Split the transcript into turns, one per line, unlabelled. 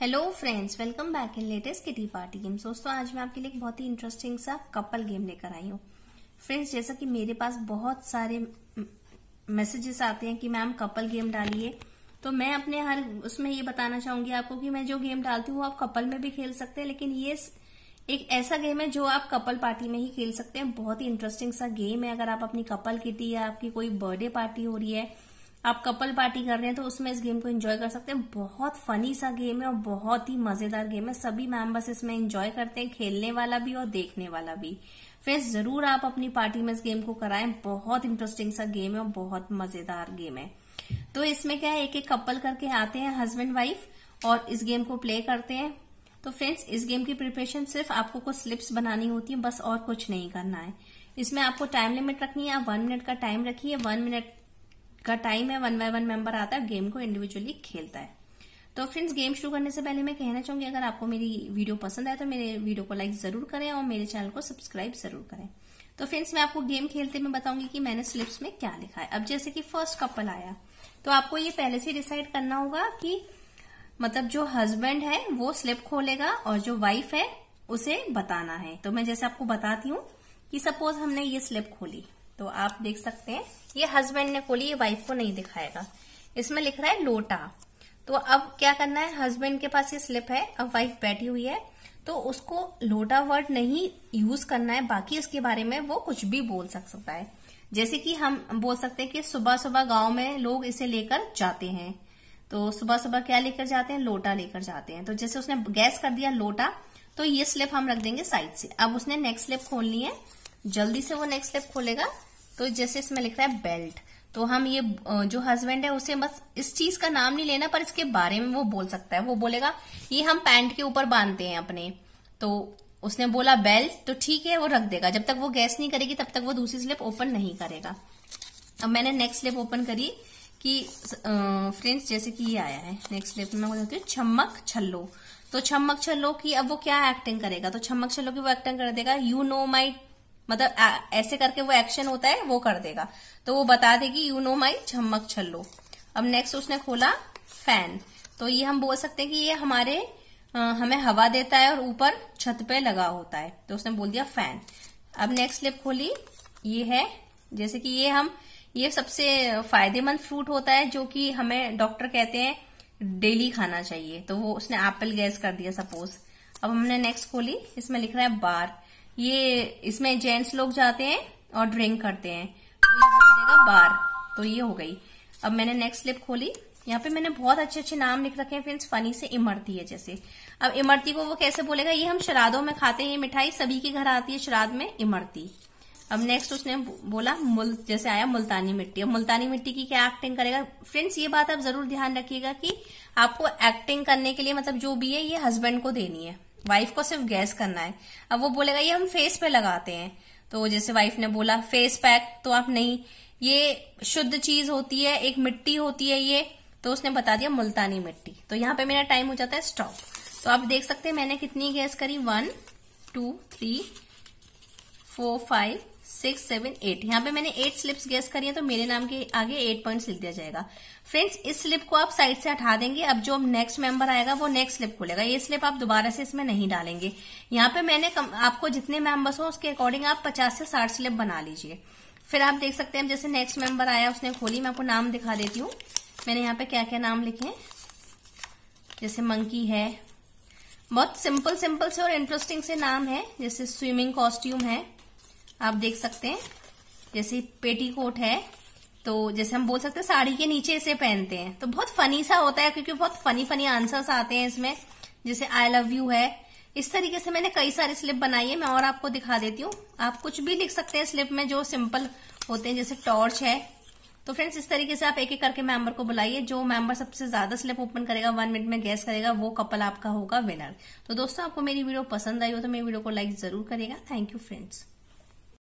Hello friends welcome back in latest kitty party games दोस्तों, आज मैं आपके लिए एक बहुत ही इंटरेस्टिंग सा कपल गेम लेकर आई हूँ। फ्रेंड्स जैसा कि मेरे पास बहुत सारे मैसेजेस आते हैं कि मैम कपल गेम डालिए। तो मैं अपने हर उसमें ये बताना चाहूँगी आपको कि मैं जो गेम डालती हूँ वो आप कपल में भी खेल सकते हैं, लेकिन ये एक ऐसा गेम है जो आप कपल पार्टी में ही खेल सकते हैं। बहुत ही इंटरेस्टिंग सा गेम है। अगर आप अपनी कपल किटी या आपकी कोई बर्थडे पार्टी हो रही है आप कपल पार्टी कर रहे हैं तो उसमें इस गेम को एंजॉय कर सकते हैं। बहुत फनी सा गेम है और बहुत ही मज़ेदार गेम है। सभी मेंबर्स इसमें एंजॉय करते हैं, खेलने वाला भी और देखने वाला भी। फ्रेंड्स ज़रूर आप अपनी पार्टी में इस गेम को कराएँ। बहुत इंटरेस्टिंग सा गेम है और बहुत मज़ेदार गेम है। तो इसमें क्या है एक एक कपल करके आते हैं हस्बैंड वाइफ और इस गेम को प्ले करते हैं। तो फ्रेंड्स इस गेम की प्रिपरेशन सिर्फ़ आपको कुछ स्लिप्स बनानी होती है, बस और कुछ नहीं करना है। इसमें आपको टाइम लिमिट रखनी है, आप वन मिनट का टाइम रखिए वन मिनट का टाइम है वन बाय वन मेंबर आता है गेम को इंडिविजुअली खेलता है। तो फ्रेंड्स गेम शुरू करने से पहले मैं कहना चाहूँगी, अगर आपको मेरी वीडियो पसंद आए तो मेरे वीडियो को लाइक ज़रूर करें और मेरे चैनल को सब्सक्राइब ज़रूर करें। तो फ्रेंड्स मैं आपको गेम खेलते में बताऊँगी कि मैंने स्लिप्स में क्या लिखा है। अब जैसे कि फ़र्स्ट कपल आया तो आपको ये पहले से डिसाइड करना होगा कि मतलब जो हस्बैंड है, वो स्लिप खोलेगा और जो वाइफ है, उसे बताना है। तो मैं जैसे आपको बताती हूँ कि सपोज़ हमने ये स्लिप खोली। तो आप देख सकते हैं, ये हस्बैंड ने खोली, ये वाइफ को नहीं दिखाएगा। इसमें लिख रहा है लोटा। तो अब क्या करना है हस्बैंड के पास ये स्लिप है, अब वाइफ बैठी हुई है तो उसको लोटा वर्ड नहीं यूज़ करना है, बाकी उसके बारे में वो कुछ भी बोल सक, सकता है। जैसे कि हम बोल सकते हैं कि सुबह सुबह गाँव में लोग इसे लेकर जाते हैं। तो सुबह सुबह क्या लेकर जाते हैं? लोटा लेकर जाते हैं। तो जैसे उसने गैस कर दिया लोटा तो ये स्लिप हम रख देंगे साइड से। अब उसने नेक्स्ट स्लिप खोलनी है। जल्दी से वो नेक्स्ट स्लिप खोलेगा। तो जैसे इसमें लिख रहा है बेल्ट तो हम ये जो हस्बैंड है, उसे बस इस चीज़ का नाम नहीं लेना, पर इसके बारे में वो बोल सकता है। वो बोलेगा, ये हम पैंट के ऊपर बांधते हैं अपने। तो उसने बोला, बेल्ट? तो ठीक है, वो रख देगा। जब तक वो गैस नहीं करेगी, तब तक वो दूसरी स्लिप ओपन नहीं करेगा। अब मैंने नेक्स्ट स्लिप ओपन करी कि फ्रेंड्स, जैसे कि ये आया है नेक्स्ट स्लिप में बोलती हूँ छमक छल्लो। तो छमक छल्लो की अब वो क्या एक्टिंग करेगा? तो छमक छल्लो की वो एक्टिंग कर देगा यू नो माई मतलब ऐसे करके वो एक्शन होता है वो कर देगा। तो वो बता देगी यू नो माई झमक छल्लो। अब नेक्स्ट उसने खोला फ़ैन तो ये हम बोल सकते हैं कि ये हमारे आ, हमें हवा देता है और ऊपर छत पे लगा होता है। तो उसने बोल दिया फ़ैन अब नेक्स्ट स्लिप खोली ये है। जैसे कि ये हम ये सबसे फ़ायदेमंद फ्रूट होता है जो कि हमें डॉक्टर कहते हैं डेली खाना चाहिए। तो वो उसने एप्पल गैस कर दिया सपोज़ अब हमने नेक्स्ट खोली इसमें लिख रहा है बार। ये, इसमें जेंट्स लोग जाते हैं और ड्रिंक करते हैं। तो ये बोल देगा बार। तो ये हो गई। अब मैंने नेक्स्ट स्लिप खोली। यहाँ पे मैंने बहुत अच्छे अच्छे नाम लिख रखे हैं फ्रेंड्स फनी से इमरती है जैसे। अब इमरती को वो कैसे बोलेगा? ये हम श्राद्धों में खाते हैं ये मिठाई। सभी के घर आती है श्राद्ध में इमरती। अब नेक्स्ट उसने बोला, मुल, जैसे आया मुल्तानी मिट्टी। अब मुल्तानी मिट्टी की क्या एक्टिंग करेगा? फ्रेंड्स ये बात आप ज़रूर ध्यान रखिएगा कि आपको एक्टिंग करने के लिए मतलब जो भी है, ये हस्बैंड को देनी है। वाइफ को सिर्फ़ गैस करना है। अब वो बोलेगा, ये हम फेस पे लगाते हैं। तो जैसे वाइफ ने बोला फेस पैक तो आप नहीं, ये शुद्ध चीज़ होती है, एक मिट्टी होती है ये। तो उसने बता दिया मुल्तानी मिट्टी। तो यहाँ पे मेरा टाइम हो जाता है स्टॉप तो आप देख सकते हैं मैंने कितनी गैस करी। One two three four five six seven eight यहाँ पे मैंने एट स्लिप्स गेस करी है तो मेरे नाम के आगे एट पॉइंट्स लिख दिया जाएगा। फ्रेंड्स इस स्लिप को आप साइड से हटा देंगे। अब जो नेक्स्ट मेंबर आएगा वो नेक्स्ट स्लिप खोलेगा। ये स्लिप आप दोबारा से इसमें नहीं डालेंगे। यहाँ पे मैंने कम, आपको जितने मेंबर्स हो उसके अकॉर्डिंग आप पचास से साठ स्लिप बना लीजिए। फिर आप देख सकते हैं जैसे नेक्स्ट मेंबर आया उसने खोली मैं आपको नाम दिखा देती हूँ। मैंने यहाँ पे क्या क्या नाम लिखे जैसे मंकी है। बहुत सिंपल सिंपल से और इंटरेस्टिंग से नाम है। जैसे स्विमिंग कॉस्ट्यूम है। आप देख सकते हैं, जैसे पेटी कोट है तो जैसे हम बोल सकते हैं साड़ी के नीचे इसे पहनते हैं। तो बहुत फनी सा होता है, क्योंकि बहुत फनी फनी आंसर्स आते हैं इसमें, जैसे आई लव यू है। इस तरीके से मैंने कई सारी स्लिप बनाई है, मैं और आपको दिखा देती हूँ। आप कुछ भी लिख सकते हैं स्लिप में जो सिंपल होते हैं, जैसे टॉर्च है। तो फ्रेंड्स इस तरीके से आप एक एक करके मेंबर को बुलाइए, जो मेंबर सबसे ज़्यादा स्लिप ओपन करेगा वन मिनट में गैस करेगा, वो कपल आपका होगा विनर तो दोस्तों, आपको मेरी वीडियो पसंद आई हो तो मेरी वीडियो को लाइक ज़रूर करेगा थैंक यू फ्रेंड्स